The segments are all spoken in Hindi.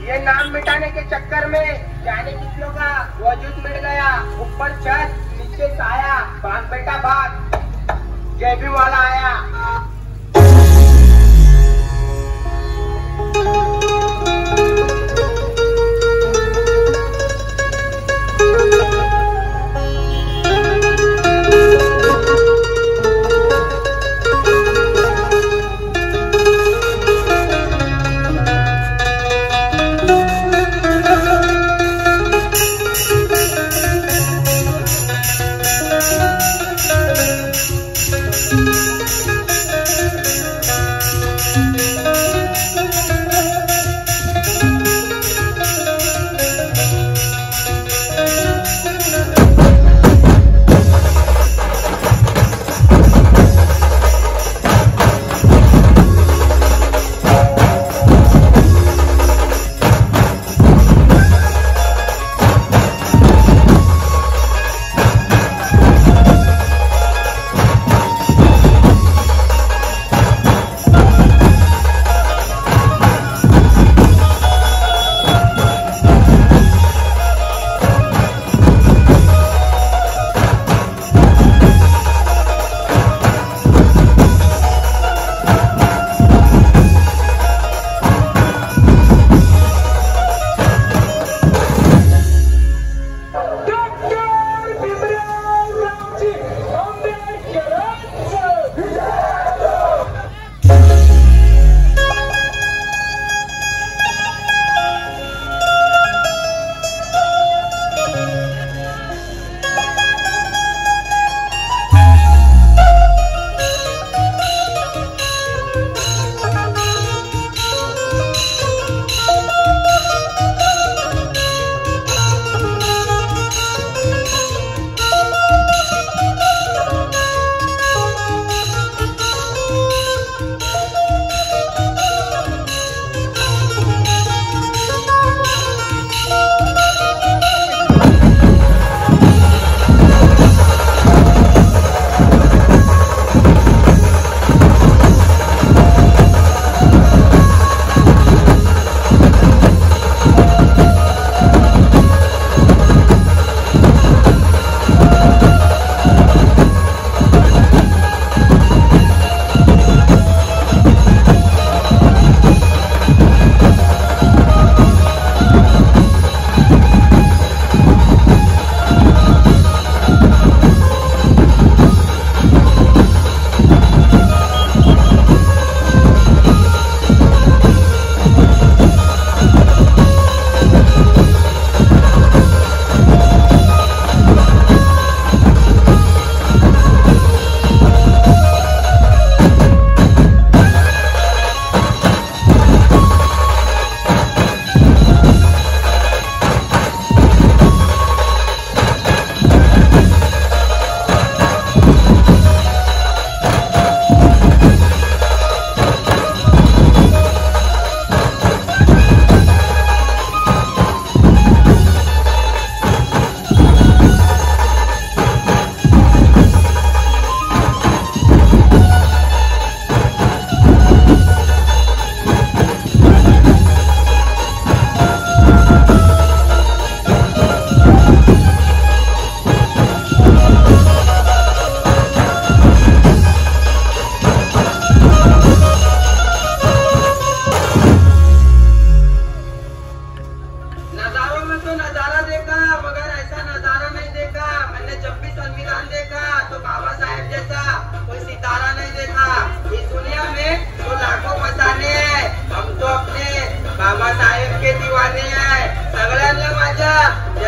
ये नाम मिटाने के चक्कर में जाने कितनों का वजूद मिट गया। ऊपर छत नीचे साया भाग बेटा भाग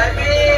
Vai,